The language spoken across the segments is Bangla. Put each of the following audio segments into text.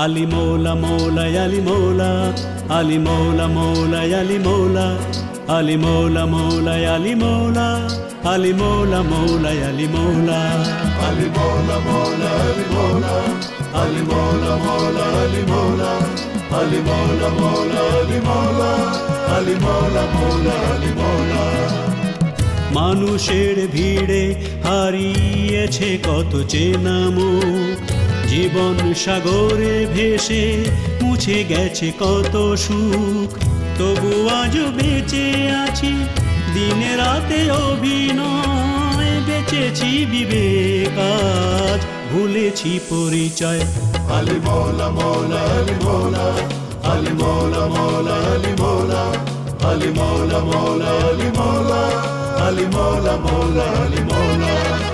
আলি মৌলা মৌলা আলি মৌলা আলি মৌলা মৌলা আলি মৌলা আলি মৌলা মৌলা আলি মৌলা আলি মৌলা মৌলা আলি মৌলা আলি মৌলা মৌলা আলি মৌলা আলি মৌলা মৌলা আলি মৌলা আলি মৌলা মৌলা আলি মৌলা আলি মৌলা মৌলা আলি মৌলা মানুষের ভিড়ে হারিয়েছে কত চেনা মুখ জীবন সাগরে ভেসে মুছে গেছে কত সুখ। তবু আজ বেঁচে আছি, দিনে রাতে অভিনয়, বেঁচেছি বিবেক আজ, ভুলেছি পরিচয়। আলি মৌলা মৌলা আলি মৌলা আলি মৌলা মৌলা আলি মৌলা আলি মৌলা মৌলা আলি মৌলা আলি মৌলা মৌলা আলি মৌলা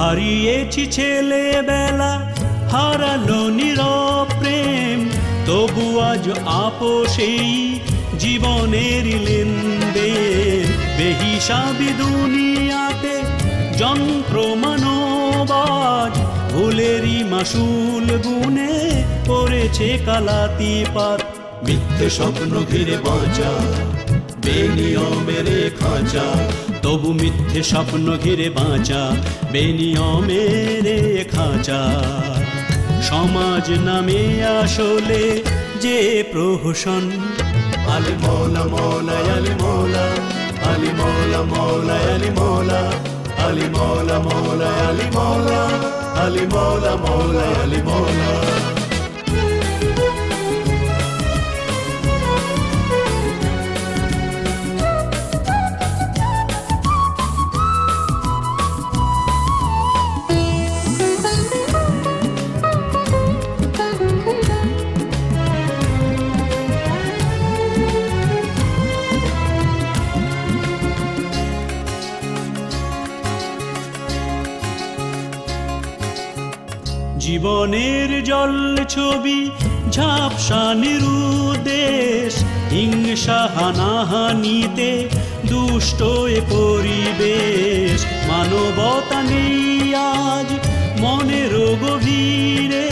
হারিয়েছি ছেলেবেলা, হারালো নীরব প্রেম। তবু আজ আপোষেই জীবনের লেনদেন। বেহিসাবি দুনিয়াতে যন্ত্র মানবাজ ভুলেরই মাসুল গুনে পড়েছে কালাতি পাত মিথ্যে স্বপ্ন ঘিরে বাঁচা বেনিয়মের খাঁচা, তবু মিথ্যে স্বপ্ন ঘিরে বাঁচা, বেনিয়মের খাঁচা। সমাজ নামে আসলে যে প্রহসন, আলি মৌলা মৌলা, আলি মৌলা আলি মৌলা মৌলা, আলি মৌলা আলি মৌলা মৌলা, আলি মৌলা আলি মৌলা মৌলা, আলি মৌলা। জীবনের জল ছবি, ঝাপসা নিরুদেশ হিংসা হানাহানিতে দুষ্ট এ পরিবেশ। মানবতা নেই আজ, মনের গভীরে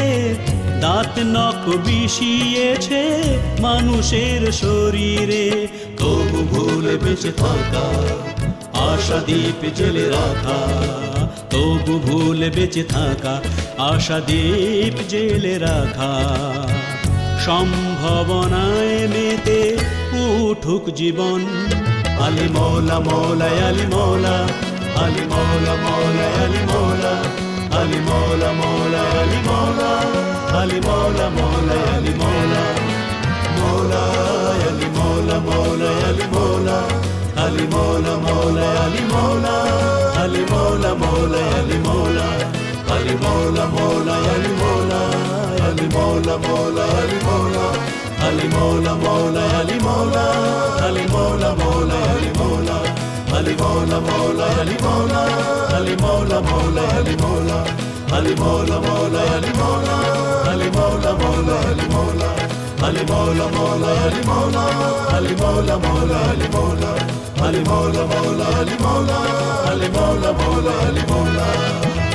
দাঁত নখ বিষিয়েছে মানুষের শরীরে। তবু ভুলে বেঁচে থাকা, আশা দ্বীপ জেলে রাখা। তবু ভুল বেঁচে থাকা আশা দ্বীপ জেলে রাখা। সম্ভাবনায় মেতে উঠুক জীবন। আলি মৌলা মৌলা আলি মৌলা আলি মৌলা মৌলা আলি মৌলা আলি মৌলা মৌলা আলি মৌলা আলি মৌলা মৌলা আলি মৌলা মৌলা আলি মৌলা মৌলা আলি মৌলা আলি মৌলা মৌলা আলি আলি মৌলা মৌলা আলি মৌলা আলি মৌলা মৌলা আলি মৌলা আলি মৌলা মৌলা আলি মৌলা আলি মৌলা মৌলা আলি মৌলা আলি মৌলা মৌলা আলি মৌলা আলি মৌলা মৌলা আলি মৌলা আলি মৌলা মৌলা আলি মৌলা আলি মৌলা মৌলা আলি মৌলা আলি মৌলা মৌলা আলি মৌলা আলি মৌলা মৌলা আলি মৌলা